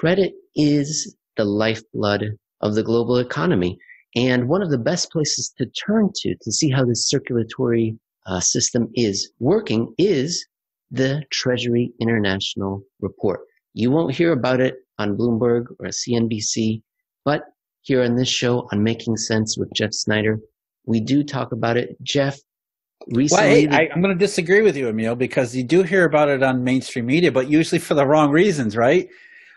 credit is the lifeblood of the global economy. And one of the best places to turn to to see how this circulatory uh, system is working is the Treasury International Report. You won't hear about it on Bloomberg or CNBC, but here on this show on Making Sense with Jeff Snider, we do talk about it. Jeff, recently. Well, hey, I, am going to disagree with you, Emil, because you do hear about it on mainstream media, but usually for the wrong reasons, right?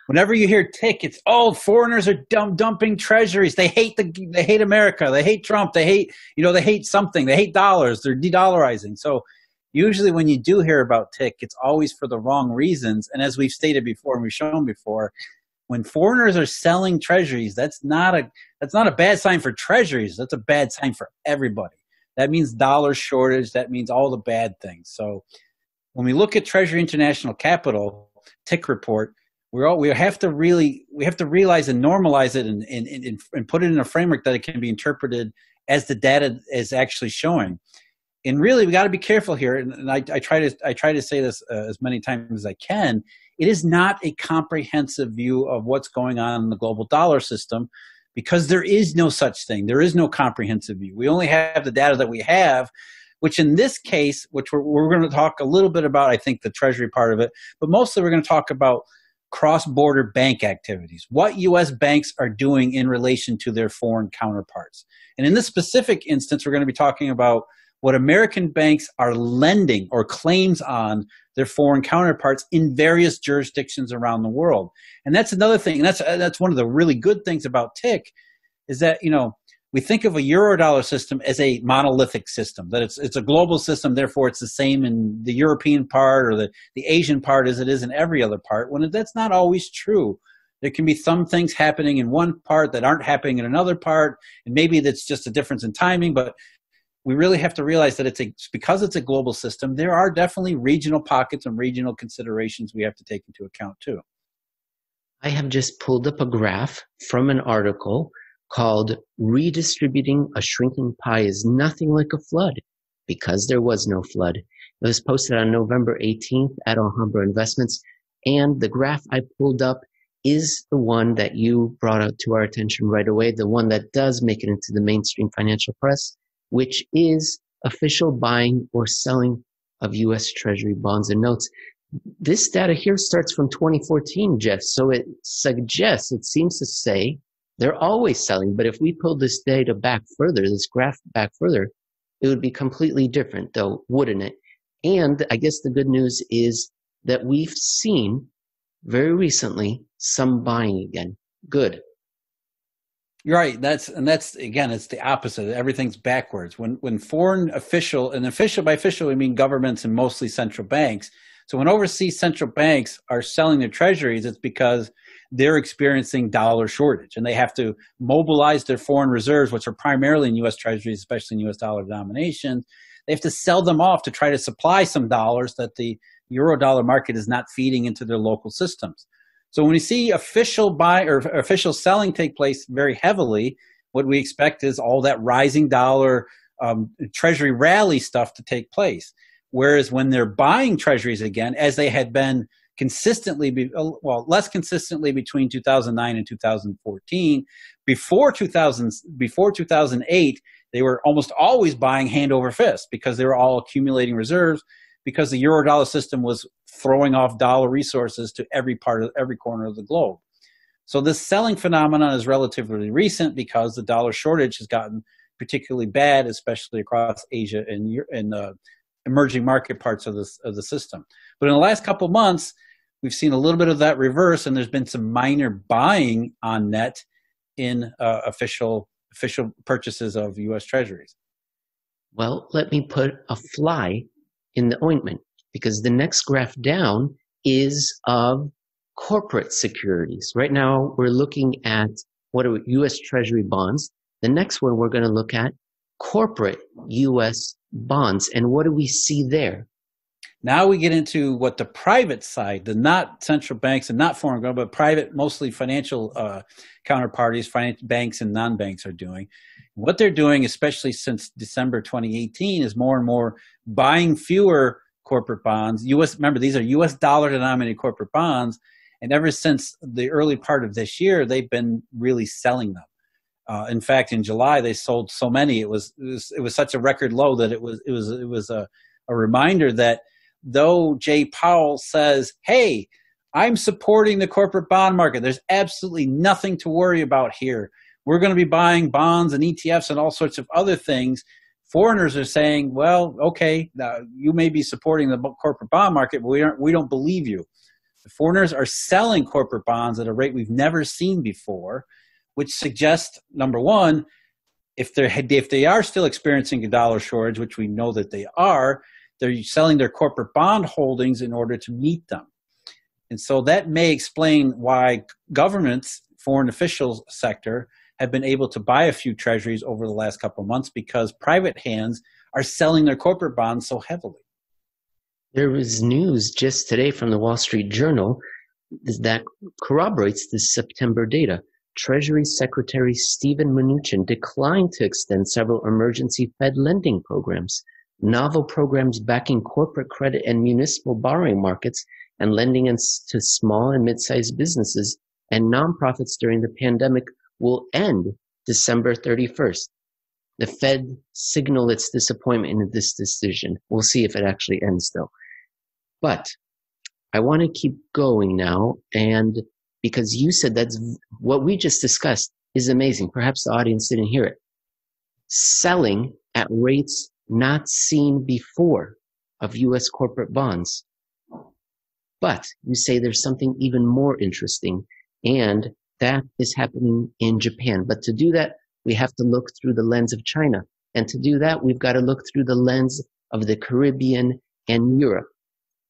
Whenever you hear TIC, it's oh, foreigners are dump, dumping treasuries. They hate the they hate America. They hate Trump. They hate you know they hate something. They hate dollars. They're de-dollarizing. So usually when you do hear about TIC, it's always for the wrong reasons. And as we've stated before and we've shown before, when foreigners are selling treasuries, that's not a that's not a bad sign for treasuries. That's a bad sign for everybody. That means dollar shortage. That means all the bad things. So when we look at Treasury International Capital TIC report, we're all, we have to really we have to realize and normalize it and, and, and, and put it in a framework that it can be interpreted as the data is actually showing. And really, we got to be careful here. And, and I, I, try to I try to say this uh, as many times as I can. It is not a comprehensive view of what's going on in the global dollar system because there is no such thing. There is no comprehensive view. We only have the data that we have, which in this case, which we're, we're going to talk a little bit about, I think, the Treasury part of it, but mostly we're going to talk about cross border bank activities, what U.S. banks are doing in relation to their foreign counterparts. And in this specific instance, we're going to be talking about what American banks are lending or claims on their foreign counterparts in various jurisdictions around the world. And that's another thing. And that's that's one of the really good things about TIC is that you know we think of a eurodollar system as a monolithic system that it's it's a global system therefore it's the same in the european part or the, the asian part as it is in every other part when that's not always true. There can be some things happening in one part that aren't happening in another part and maybe that's just a difference in timing but we really have to realize that it's a because it's a global system there are definitely regional pockets and regional considerations we have to take into account too. I have just pulled up a graph from an article called redistributing a shrinking pie is nothing like a flood because there was no flood it was posted on november 18th at alhambra investments and the graph i pulled up is the one that you brought out to our attention right away the one that does make it into the mainstream financial press which is official buying or selling of U.S. Treasury bonds and notes. This data here starts from 2014, Jeff. So it suggests, it seems to say they're always selling. But if we pull this data back further, this graph back further, it would be completely different, though, wouldn't it? And I guess the good news is that we've seen very recently some buying again. Good. You're right. That's and that's again, it's the opposite. Everything's backwards. When when foreign official and official by official we mean governments and mostly central banks. So when overseas central banks are selling their treasuries, it's because they're experiencing dollar shortage and they have to mobilize their foreign reserves, which are primarily in U.S. treasuries, especially in U.S. dollar denominations. They have to sell them off to try to supply some dollars that the euro dollar market is not feeding into their local systems. So when we see official buy or official selling take place very heavily, what we expect is all that rising dollar um, treasury rally stuff to take place. Whereas when they're buying treasuries again, as they had been consistently, be, uh, well, less consistently between 2009 and 2014, before 2000, before 2008, they were almost always buying hand over fist because they were all accumulating reserves because the euro dollar system was throwing off dollar resources to every part of every corner of the globe. So this selling phenomenon is relatively recent because the dollar shortage has gotten particularly bad, especially across Asia and in uh, emerging market parts of of the system. But in the last couple months, we've seen a little bit of that reverse, and there's been some minor buying on net in uh, official official purchases of U.S. Treasuries. Well, let me put a fly in the ointment because the next graph down is of corporate securities. Right now, we're looking at what are U.S. Treasury bonds. The next one we're going to look at corporate U.S. bonds. And what do we see there? Now we get into what the private side, the not central banks and not foreign government, but private, mostly financial uh, counterparties, financial banks and non-banks are doing. What they're doing, especially since December 2018, is more and more buying fewer corporate bonds. U.S. Remember, these are U.S. dollar denominated corporate bonds, And ever since the early part of this year, they've been really selling them. Uh, in fact, in July they sold so many it was, it was it was such a record low that it was it was it was a, a reminder that though Jay Powell says, "Hey, I'm supporting the corporate bond market. There's absolutely nothing to worry about here. We're going to be buying bonds and ETFs and all sorts of other things." Foreigners are saying, "Well, okay, you may be supporting the corporate bond market, but we aren't. We don't believe you." The foreigners are selling corporate bonds at a rate we've never seen before which suggests number one, if they're if they are still experiencing a dollar shortage, which we know that they are, they're selling their corporate bond holdings in order to meet them. And so that may explain why governments, foreign officials sector, have been able to buy a few treasuries over the last couple months because private hands are selling their corporate bonds so heavily. There was news just today from the Wall Street Journal that corroborates this September data. Treasury Secretary Steven Mnuchin declined to extend several emergency Fed lending programs, novel programs backing corporate credit and municipal borrowing markets and lending to small and mid-sized businesses and nonprofits during the pandemic will end December 31st. The Fed signaled its disappointment in this decision. We'll see if it actually ends though. But I want to keep going now and because you said that's what we just discussed is amazing. Perhaps the audience didn't hear it. Selling at rates not seen before of US corporate bonds. But you say there's something even more interesting, and that is happening in Japan. But to do that, we have to look through the lens of China. And to do that, we've got to look through the lens of the Caribbean and Europe.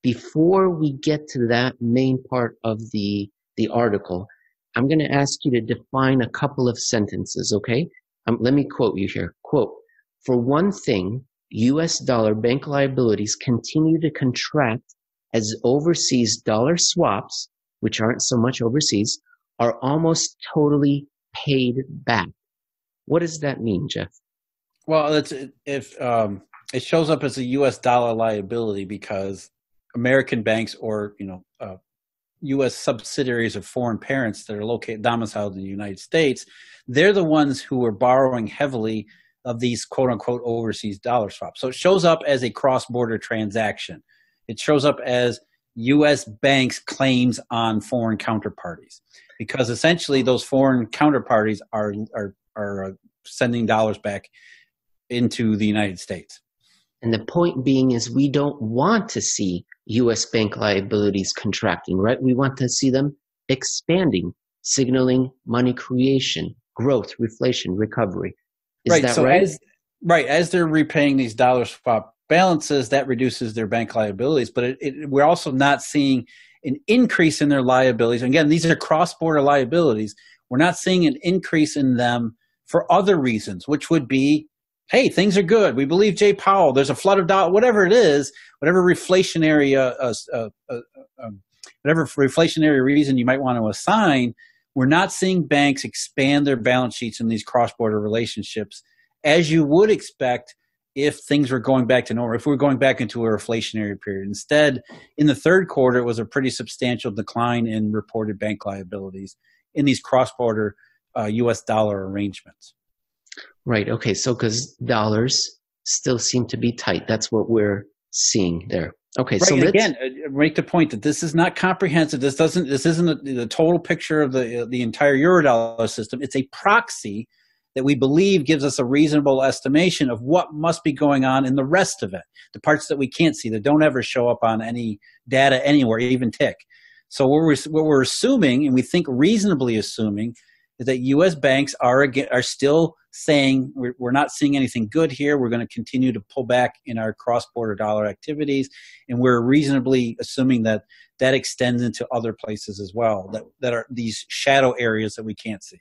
Before we get to that main part of the the article, I'm going to ask you to define a couple of sentences, okay? Um, let me quote you here. Quote, for one thing, US dollar bank liabilities continue to contract as overseas dollar swaps, which aren't so much overseas, are almost totally paid back. What does that mean, Jeff? Well, it's if um, it shows up as a U.S. dollar liability because American banks or you know uh, U.S. subsidiaries of foreign parents that are located domiciled in the United States, they're the ones who are borrowing heavily of these quote unquote overseas dollar swaps. So it shows up as a cross border transaction. It shows up as U.S. banks' claims on foreign counterparties, because essentially those foreign counterparties are are are sending dollars back into the United States. And the point being is we don't want to see US bank liabilities contracting, right? We want to see them expanding, signaling money creation, growth, reflation, recovery. Is right, so right? As, right. As they're repaying these dollar swap balances, that reduces their bank liabilities. But it, it, we're also not seeing an increase in their liabilities. Again, these are cross border liabilities. We're not seeing an increase in them for other reasons, which would be hey, things are good. We believe Jay Powell. There's a flood of dollars, whatever it is, whatever reflationary, uh, uh, uh, uh, um, whatever reflationary reason you might want to assign. We're not seeing banks expand their balance sheets in these cross-border relationships as you would expect if things were going back to normal, if we are going back into a reflationary period. Instead, in the third quarter, it was a pretty substantial decline in reported bank liabilities in these cross-border uh, U.S. dollar arrangements. Right. Okay. So because dollars still seem to be tight, that's what we're seeing there. Okay. Right. So again, uh, make the point that this is not comprehensive. This doesn't. This isn't a, the total picture of the uh, the entire eurodollar system. It's a proxy that we believe gives us a reasonable estimation of what must be going on in the rest of it, the parts that we can't see that don't ever show up on any data anywhere, even TIC. So what we're what we're assuming, and we think reasonably assuming, is that U.S. banks are again are still saying we're, not seeing anything good here. We're going to continue to pull back in our cross-border dollar activities, and we're reasonably assuming that that extends into other places as well. That that are these shadow areas that we can't see.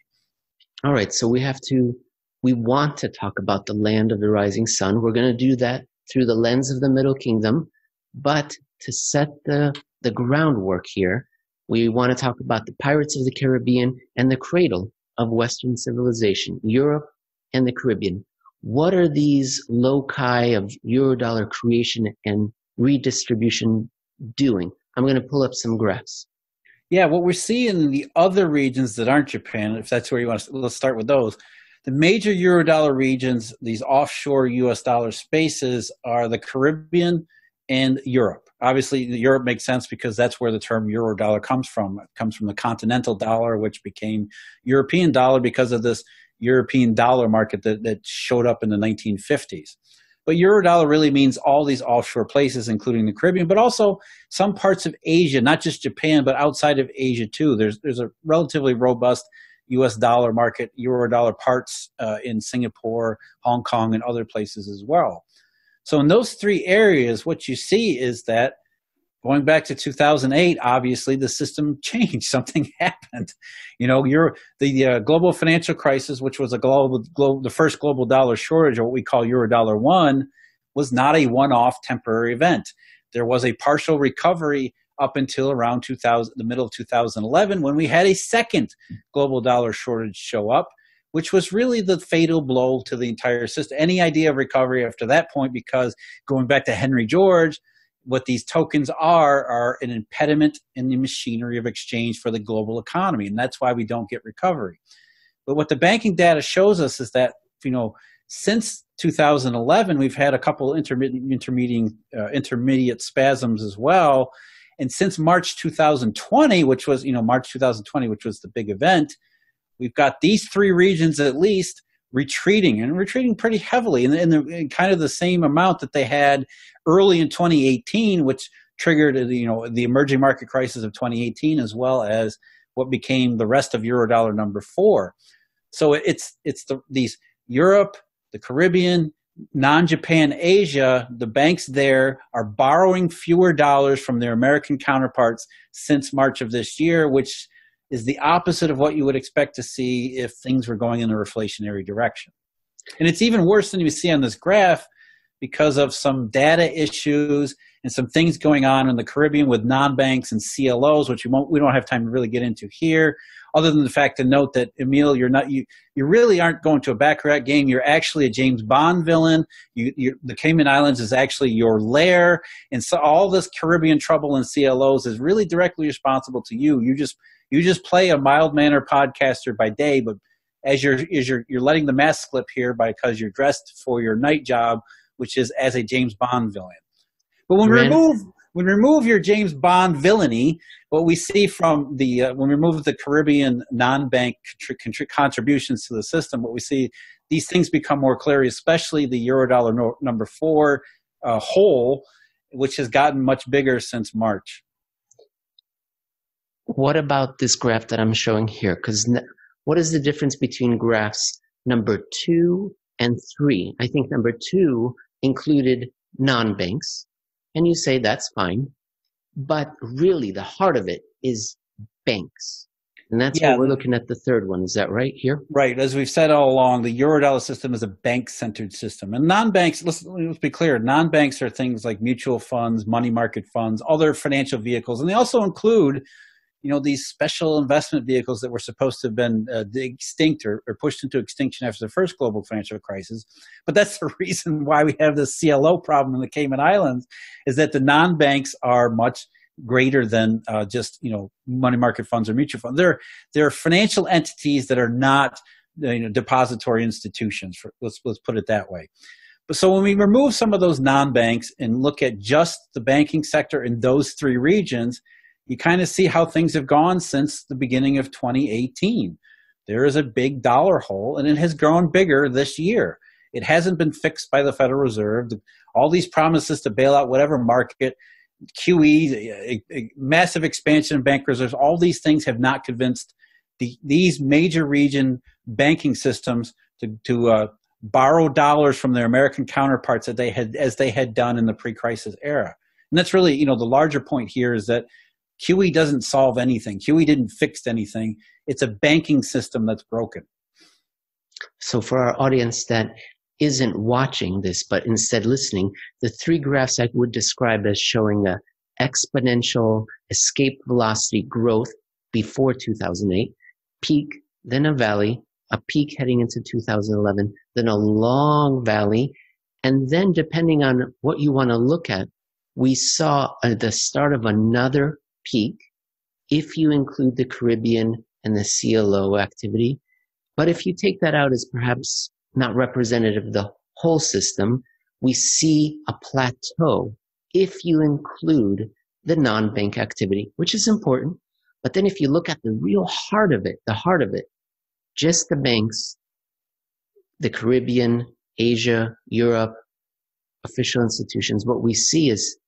All right, so we have to we want to talk about the land of the rising sun. We're going to do that through the lens of the Middle Kingdom, but to set the the groundwork here, we want to talk about the pirates of the Caribbean and the cradle of Western civilization, Europe and the Caribbean. What are these loci of Eurodollar creation and redistribution doing? I'm going to pull up some graphs. Yeah, what we're seeing in the other regions that aren't Japan, if that's where you want to, let's start with those. The major Eurodollar regions, these offshore US dollar spaces, are the Caribbean and Europe. Obviously, Europe makes sense because that's where the term Eurodollar comes from. It comes from the continental dollar, which became European dollar because of this European dollar market that, that showed up in the 1950s. But Eurodollar really means all these offshore places, including the Caribbean, but also some parts of Asia, not just Japan, but outside of Asia too. There's there's a relatively robust U.S. dollar market, Eurodollar parts uh, in Singapore, Hong Kong, and other places as well. So in those three areas, what you see is that going back to 2008 obviously the system changed. Something happened. You know you're the uh, global financial crisis which was a global, the first global dollar shortage or what we call euro dollar one was not a one-off temporary event. There was a partial recovery up until around 2000 the middle of 2011 when we had a second global dollar shortage show up which was really the fatal blow to the entire system. Any idea of recovery after that point? Because going back to henry george what these tokens are are an impediment in the machinery of exchange for the global economy and that's why we don't get recovery. But what the banking data shows us is that you know since 2011 we've had a couple intermittent intermediate uh, intermediate spasms as well. And since march 2020 which was you know march 2020 which was the big event we've got these three regions at least retreating and retreating pretty heavily in, in, the, in kind of the same amount that they had early in 2018, which triggered uh, you know the emerging market crisis of 2018 as well as what became the rest of eurodollar number four. So it's it's the, these Europe, the Caribbean, non-Japan Asia, the banks there are borrowing fewer dollars from their American counterparts since March of this year, which is the opposite of what you would expect to see if things were going in a reflationary direction. And it's even worse than you see on this graph because of some data issues and some things going on in the Caribbean with non-banks and CLOs, which we won't we don't have time to really get into here. Other than the fact to note that Emil, you're not you you really aren't going to a baccarat game. You're actually a James Bond villain. You, the Cayman Islands is actually your lair, and so all this Caribbean trouble and CLOs is really directly responsible to you. You just you just play a mild manner podcaster by day, but as you're as you're you're letting the mask slip here because you're dressed for your night job, which is as a James Bond villain. But when we remove when we remove your James Bond villainy, what we see from the uh, when we remove the Caribbean non-bank contri- contributions to the system, what we see these things become more clear, especially the Eurodollar no, number four uh, hole, which has gotten much bigger since March what about this graph that I'm showing here? Because what is the difference between graphs number two and three? I think number two included non-banks, and you say that's fine. But really, the heart of it is banks. And that's yeah, why we're looking at the third one. Is that right here? Right. As we've said all along, the Eurodollar system is a bank centered system. And non banks, let's, let's be clear, non banks are things like mutual funds, money market funds, other financial vehicles. And they also include you know these special investment vehicles that were supposed to have been uh, extinct or, or, pushed into extinction after the first global financial crisis. But that's the reason why we have this clo problem in the cayman islands is that the non-banks are much greater than uh, just you know money market funds or mutual funds. They're they're financial entities that are not you know depository institutions for, let's let's put it that way. But so when we remove some of those non-banks and look at just the banking sector in those three regions you kind of see how things have gone since the beginning of 2018. There is a big dollar hole, and it has grown bigger this year. It hasn't been fixed by the Federal Reserve. All these promises to bail out whatever market, QE, massive expansion of bank reserves, all these things have not convinced the, these major region banking systems to, to uh, borrow dollars from their American counterparts that they had, as they had done in the pre-crisis era. And that's really, you know, the larger point here is that QE doesn't solve anything. QE didn't fix anything. It's a banking system that's broken. So, for our audience that isn't watching this but instead listening, the three graphs I would describe as showing a exponential escape velocity growth before 2008, peak, then a valley, a peak heading into 2011, then a long valley, and then depending on what you want to look at, we saw uh, the start of another peak if you include the Caribbean and the CLO activity. But if you take that out as perhaps not representative of the whole system, we see a plateau if you include the non-bank activity, which is important. But then if you look at the real heart of it, the heart of it, just the banks, the Caribbean, Asia, Europe, official institutions, what we see is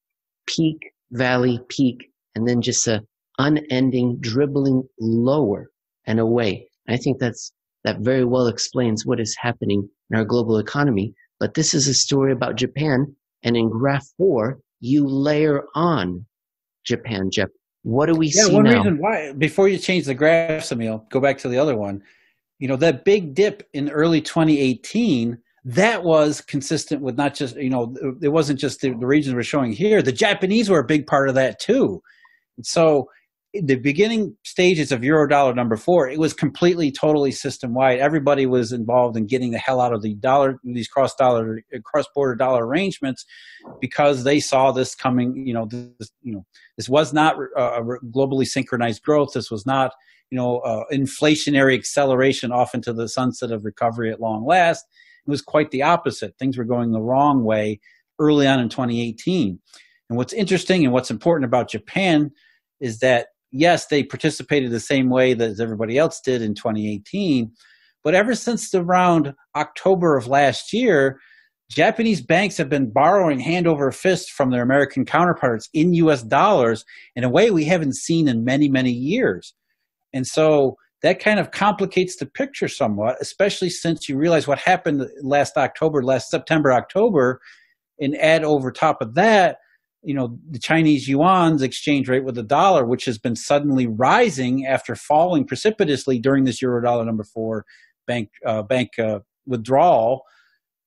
peak, valley, peak, and then just a unending dribbling lower and away. I think that's that very well explains what is happening in our global economy. But this is a story about Japan, and in graph four, you layer on Japan, Jeff. What do we see? yeah, see one now? reason why before you change the graphs, Emil, go back to the other one. You know that big dip in early 2018 that was consistent with not just you know it wasn't just the, the regions we're showing here the japanese were a big part of that too so the beginning stages of euro dollar number four it was completely totally system wide everybody was involved in getting the hell out of the dollar these cross dollar cross border dollar arrangements because they saw this coming you know this you know this was not a globally synchronized growth this was not you know uh, inflationary acceleration off into the sunset of recovery at long last it was quite the opposite. Things were going the wrong way early on in 2018. And what's interesting and what's important about Japan is that, yes, they participated the same way that everybody else did in 2018. But ever since around October of last year, Japanese banks have been borrowing hand over fist from their American counterparts in US dollars in a way we haven't seen in many, many years. And so that kind of complicates the picture somewhat, especially since you realize what happened last October, last September, October, and add over top of that, you know, the Chinese yuan's exchange rate with the dollar, which has been suddenly rising after falling precipitously during this euro dollar number four bank uh, bank uh, withdrawal.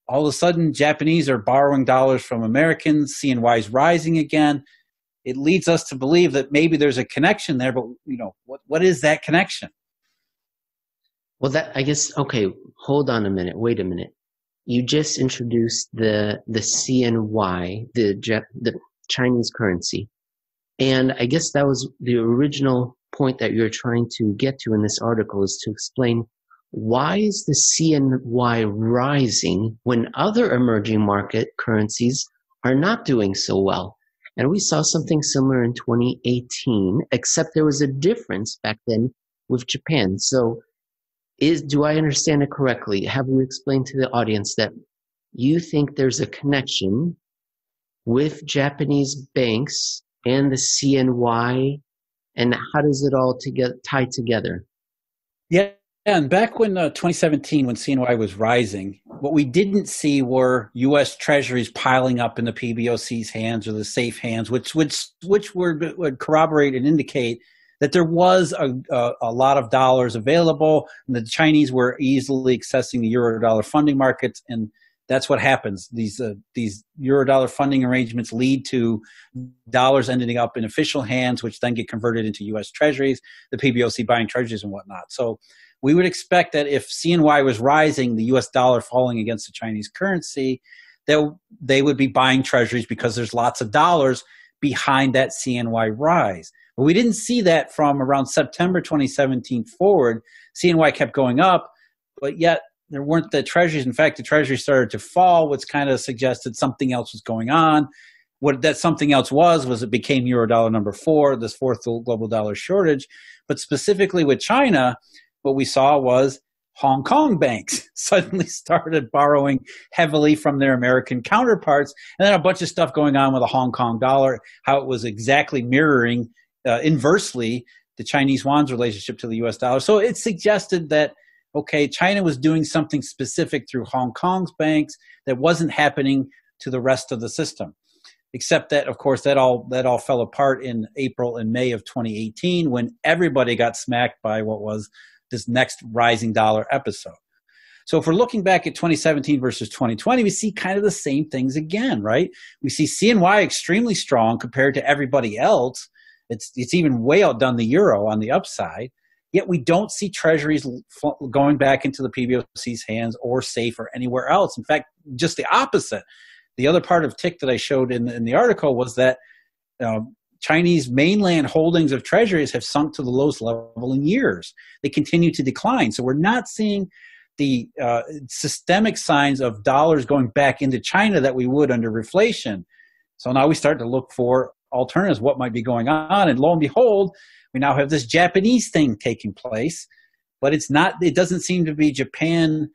All of a sudden, Japanese are borrowing dollars from Americans. CNY is rising again. It leads us to believe that maybe there's a connection there, but you know, what what is that connection? Well, that I guess okay. Hold on a minute. Wait a minute. You just introduced the the CNY, the the Chinese currency, and I guess that was the original point that you're trying to get to in this article is to explain why is the CNY rising when other emerging market currencies are not doing so well? And we saw something similar in 2018, except there was a difference back then with Japan. So is do I understand it correctly? Have you explained to the audience that you think there's a connection with Japanese banks and the CNY, and how does it all get tie together? Yeah, and back when uh, 2017, when CNY was rising, what we didn't see were U.S. Treasuries piling up in the PBOC's hands or the safe hands, which which which would, would corroborate and indicate that there was a, a, a, lot of dollars available, and the Chinese were easily accessing the euro dollar funding markets, and that's what happens. These uh, these euro dollar funding arrangements lead to dollars ending up in official hands, which then get converted into U.S. Treasuries, the PBOC buying treasuries and whatnot. So we would expect that if CNY was rising, the U.S. dollar falling against the Chinese currency, that they would be buying treasuries because there's lots of dollars behind that CNY rise. But we didn't see that from around September 2017 forward. CNY kept going up, but yet there weren't the treasuries. In fact, the treasury started to fall, which kind of suggested something else was going on. What that something else was was it became euro dollar number four, this fourth global dollar shortage. But specifically with China, what we saw was Hong Kong banks suddenly started borrowing heavily from their American counterparts, and then a bunch of stuff going on with the Hong Kong dollar, how it was exactly mirroring uh, inversely the Chinese yuan's relationship to the US dollar. So it suggested that, okay, China was doing something specific through Hong Kong's banks that wasn't happening to the rest of the system. Except that, of course, that all that all fell apart in April and May of 2018 when everybody got smacked by what was this next rising dollar episode. So if we're looking back at 2017 versus 2020, we see kind of the same things again, right? We see CNY extremely strong compared to everybody else, it's it's even way outdone the euro on the upside. Yet we don't see treasuries going back into the PBOC's hands or safe or anywhere else. In fact, just the opposite. The other part of TIC that I showed in, in the article was that um, Chinese mainland holdings of treasuries have sunk to the lowest level in years. They continue to decline. So we're not seeing the uh, systemic signs of dollars going back into China that we would under reflation. So now we start to look for alternatives, what might be going on. And lo and behold, we now have this Japanese thing taking place, but it's not, it doesn't seem to be Japan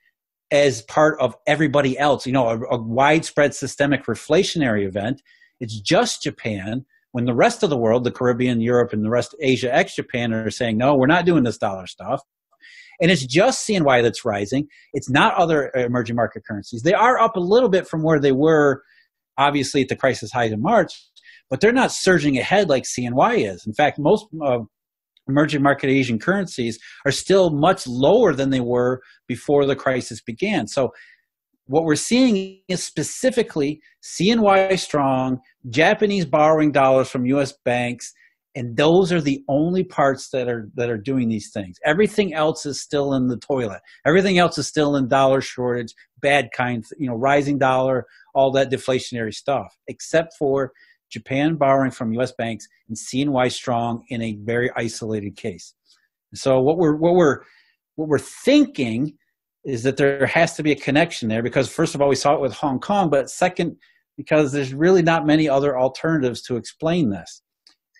as part of everybody else, you know, a, a widespread systemic reflationary event. It's just Japan when the rest of the world, the Caribbean, Europe, and the rest of Asia ex Japan are saying, no, we're not doing this dollar stuff. And it's just CNY that's rising. It's not other emerging market currencies. They are up a little bit from where they were, obviously, at the crisis height in March, but they're not surging ahead like CNY is. In fact, most uh, emerging market Asian currencies are still much lower than they were before the crisis began. So what we're seeing is specifically CNY strong, Japanese borrowing dollars from US banks, and those are the only parts that are that are doing these things. Everything else is still in the toilet. Everything else is still in dollar shortage, bad kinds, you know, rising dollar, all that deflationary stuff, except for Japan borrowing from U.S. banks and CNY strong in a very isolated case. So what we're what we're what we're thinking is that there has to be a connection there because first of all we saw it with Hong Kong, but second because there's really not many other alternatives to explain this.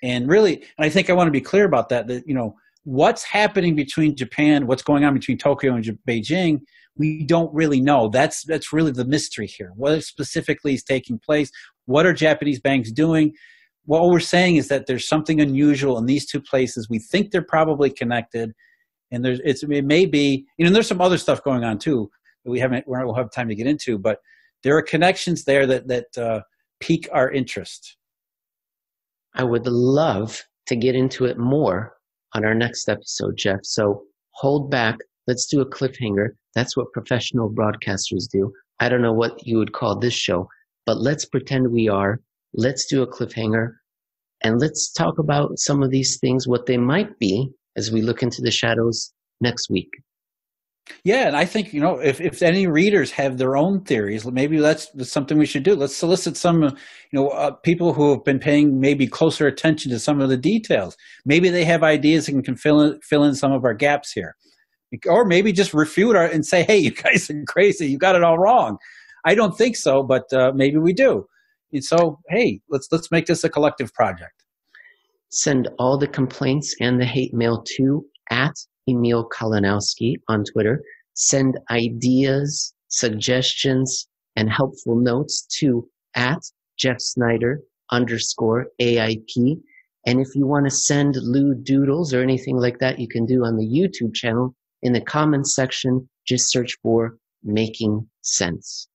And really, and I think I want to be clear about that. That you know what's happening between Japan, what's going on between Tokyo and Beijing we don't really know. That's that's really the mystery here. What specifically is taking place? What are Japanese banks doing? What we're saying is that there's something unusual in these two places. We think they're probably connected, and there's it's it may be you know there's some other stuff going on too that we haven't we will have time to get into, but there are connections there that that uh, pique our interest. I would love to get into it more on our next episode, Jeff. So hold back. Let's do a cliffhanger that's what professional broadcasters do. I don't know what you would call this show, but let's pretend we are. Let's do a cliffhanger and let's talk about some of these things, what they might be as we look into the shadows next week. Yeah, and I think you know if, if any readers have their own theories, maybe that's, that's something we should do. Let's solicit some, you know, uh, people who have been paying maybe closer attention to some of the details. Maybe they have ideas and can fill in, fill in some of our gaps here or maybe just refute our, and say, "Hey, you guys are crazy. You got it all wrong." I don't think so, but uh, maybe we do. And so, hey, let's let's make this a collective project. Send all the complaints and the hate mail to at Emil Kalinowski on Twitter. Send ideas, suggestions, and helpful notes to at Jeff Snider underscore AIP. And if you want to send lewd doodles or anything like that, you can do on the YouTube channel in the comments section, just search for making sense.